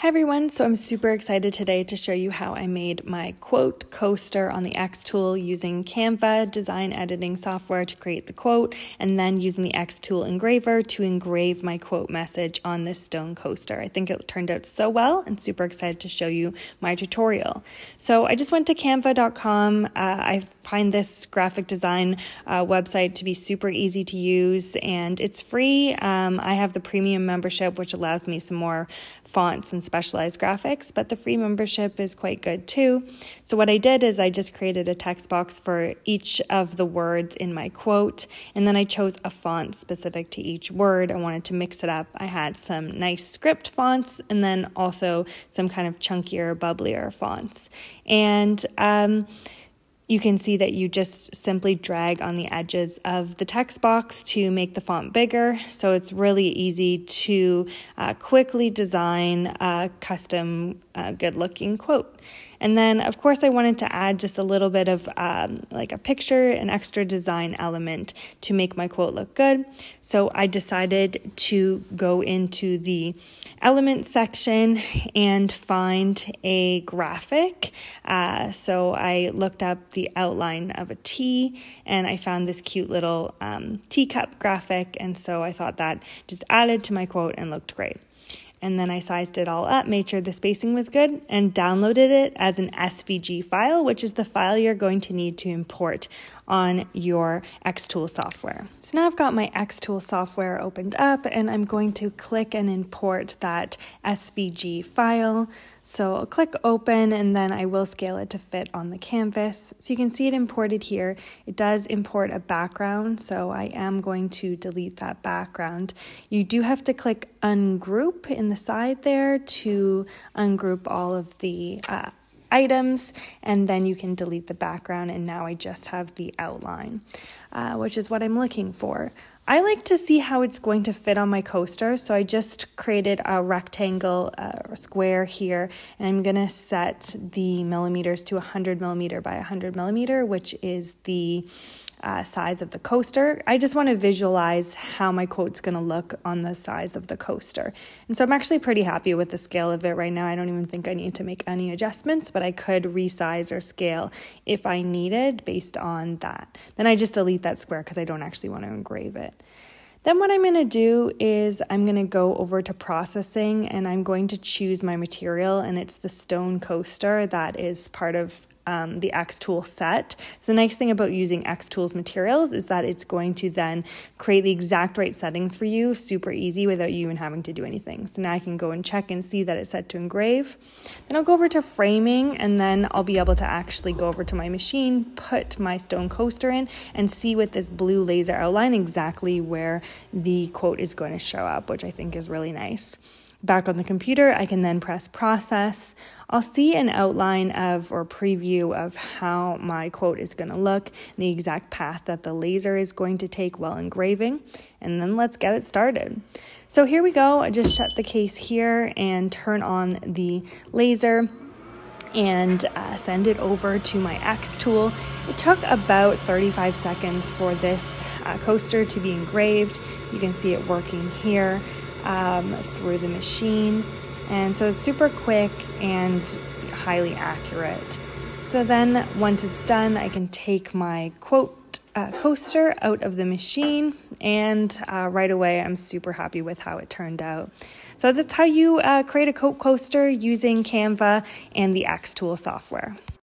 Hi everyone, so I'm super excited today to show you how I made my quote coaster on the xTool using Canva design editing software to create the quote and then using the xTool engraver to engrave my quote message on this stone coaster. I think it turned out so well and super excited to show you my tutorial. So I just went to canva.com. Uh, I find this graphic design uh, website to be super easy to use and it's free. Um, I have the premium membership which allows me some more fonts and specialized graphics, but the free membership is quite good too. So, what I did is I just created a text box for each of the words in my quote, and then I chose a font specific to each word. I wanted to mix it up. I had some nice script fonts and then also some kind of chunkier, bubblier fonts. And um, you can see that you just simply drag on the edges of the text box to make the font bigger. So it's really easy to uh, quickly design a custom, uh, good looking quote. And then, of course, I wanted to add just a little bit of um, like a picture, an extra design element to make my quote look good. So I decided to go into the element section and find a graphic. Uh, so I looked up the outline of a tea and I found this cute little um, teacup graphic. And so I thought that just added to my quote and looked great. And then I sized it all up, made sure the spacing was good, and downloaded it as an SVG file, which is the file you're going to need to import on your xTool software. So now I've got my xTool software opened up and I'm going to click and import that SVG file. So I'll click open and then I will scale it to fit on the canvas. So you can see it imported here. It does import a background, so I am going to delete that background. You do have to click ungroup in the side there to ungroup all of the uh, items and then you can delete the background and now I just have the outline, uh, which is what I'm looking for. I like to see how it's going to fit on my coaster, so I just created a rectangle uh, square here, and I'm going to set the millimeters to 100 millimeter by 100 millimeter, which is the uh, size of the coaster. I just want to visualize how my quote's going to look on the size of the coaster. And so I'm actually pretty happy with the scale of it right now. I don't even think I need to make any adjustments, but I could resize or scale if I needed based on that. Then I just delete that square because I don't actually want to engrave it. Then what I'm going to do is I'm going to go over to processing and I'm going to choose my material and it's the stone coaster that is part of um, the xTool set. So the nice thing about using xTool's materials is that it's going to then create the exact right settings for you super easy without you even having to do anything. So now I can go and check and see that it's set to engrave. Then I'll go over to framing and then I'll be able to actually go over to my machine, put my stone coaster in and see with this blue laser outline exactly where the quote is going to show up, which I think is really nice. Back on the computer, I can then press process. I'll see an outline of or preview of how my quote is going to look, the exact path that the laser is going to take while engraving, and then let's get it started. So here we go. I just shut the case here and turn on the laser and uh, send it over to my xTool. It took about 35 seconds for this uh, coaster to be engraved. You can see it working here um, through the machine. And so it's super quick and highly accurate. So then once it's done, I can take my quote uh, coaster out of the machine, and uh, right away, I'm super happy with how it turned out. So that's how you uh, create a quote coaster using Canva and the xTool software.